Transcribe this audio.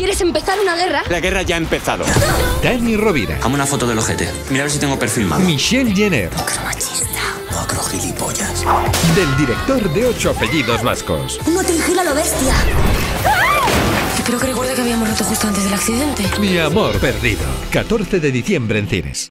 ¿Quieres empezar una guerra? La guerra ya ha empezado. Dani Rovira. Hazme una foto del ojete. Mira a ver si tengo perfil malo. Michelle Jenner. machista. Macro gilipollas. Del director de ocho apellidos vascos. No te vigila lo bestia. Creo que recuerda que habíamos roto justo antes del accidente. Mi amor perdido. 14 de diciembre en cines.